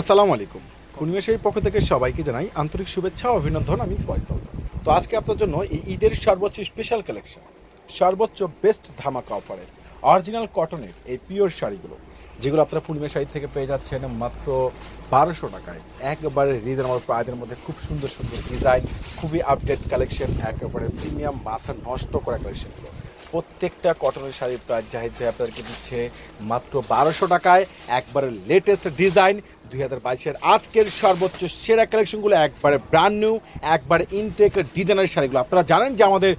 আসসালামু আলাইকুম। পূর্ণিমাসের পক্ষ থেকে সবাইকে জানাই আন্তরিক শুভেচ্ছা ও অভিনন্দন, আমি ফয়সাল তো আজকে আপনার জন্য এই ঈদের সর্বোচ্চ স্পেশাল কালেকশন সর্বোচ্চ বেস্ট ধামাকা অফারের অরিজিনাল কটনের এই পিওর শাড়িগুলো, যেগুলো আপনারা পূর্ণিমা শাড়ি থেকে পেয়ে যাচ্ছেন মাত্র বারোশো টাকায়। একবারে একেবারে রিজনেবল প্রাইজের মধ্যে খুব সুন্দর সুন্দর ডিজাইন খুবই আপডেট কালেকশন একেবারে প্রিমিয়াম মাথা নষ্ট করা কালেকশনগুলো প্রত্যেকটা কটনের শাড়ির প্রায় জাহিদ ভাই আপনাদেরকে দিচ্ছে মাত্র বারোশো টাকায়। একবারে লেটেস্ট ডিজাইন দুই হাজার বাইশের আজকের সর্বোচ্চ সেরা কালেকশনগুলো একবারে ব্র্যান্ড নিউ একবারে ইনটেক ডিজাইনের শাড়িগুলো। আপনারা জানেন যে আমাদের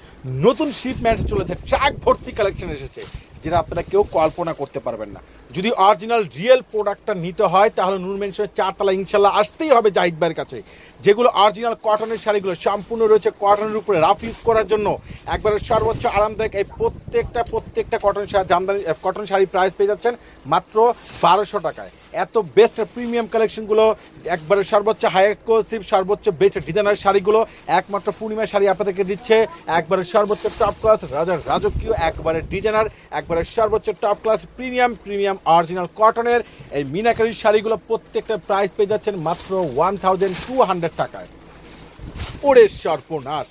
নতুন শিপমেন্ট চলেছে ট্র্যাক ভর্তি কালেকশন এসেছে। যেটা আপনারা কেউ কল্পনা করতে পারবেন না। যদি অরিজিনাল রিয়েল প্রোডাক্টটা নিতে হয়, তাহলে নূর মেনশনের চারতলা ইনশাল্লাহ আসতেই হবে জাহিদ ভাইয়ের কাছে। যেগুলো অরিজিনাল কটনের শাড়িগুলো সম্পূর্ণ রয়েছে কটনের উপরে রাফ ইউজ করার জন্য। একবারে সর্বোচ্চ আরামদায়ক এই প্রত্যেকটা প্রত্যেকটা cotton sari, jamdani cotton sari price পেয়ে যাচ্ছেন মাত্র বারোশো টাকায়। এত বেস্ট প্রিমিয়াম কালেকশনগুলো একবারে সর্বোচ্চ হাই সর্বোচ্চ বেস্ট ডিজাইনার শাড়িগুলো, একমাত্র পূর্ণিমা শাড়ি আপনাদেরকে দিচ্ছে। একবারে সর্বোচ্চ টপ ক্লাস রাজার রাজকীয়, একবারে ডিজাইনার একবারে সর্বোচ্চ top class premium premium original কটনের এই মিনাকারি শাড়িগুলো প্রত্যেকটা প্রাইস পেয়ে যাচ্ছেন মাত্র ওয়ান থাউজেন্ড টু হান্ড্রেড টাকায়। ওরে সর্বনাশ!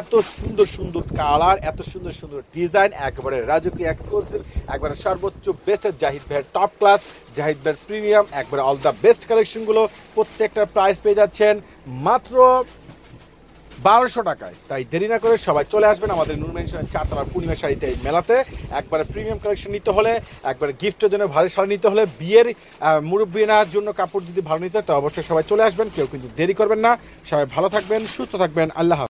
এত সুন্দর সুন্দর কালার এত সুন্দর সুন্দর ডিজাইন একবারে রাজকীয় এক্সক্লুসিভ একবারে সর্বোচ্চ বেস্ট জাহিদ ভাইয়ের টপ ক্লাস জাহিদ ভাইয়ের প্রিমিয়াম একবারে অল দ্য বেস্ট কালেকশনগুলো প্রত্যেকটা প্রাইস পেয়ে যাচ্ছেন মাত্র বারোশো টাকায়। তাই দেরি না করে সবাই চলে আসবেন আমাদের নুন মেনশনের চারতলার পূর্ণিমা শাড়িতে এই মেলাতে। একবারে প্রিমিয়াম কালেকশন নিতে হলে, একবারে গিফটের জন্য ভালো শাড়ি নিতে হলে বিয়ের মুরব্বী নেওয়ার জন্য কাপড় যদি ভালো নিতে হয়, তো অবশ্যই সবাই চলে আসবেন। কেউ কিন্তু দেরি করবেন না। সবাই ভালো থাকবেন, সুস্থ থাকবেন। আল্লাহ।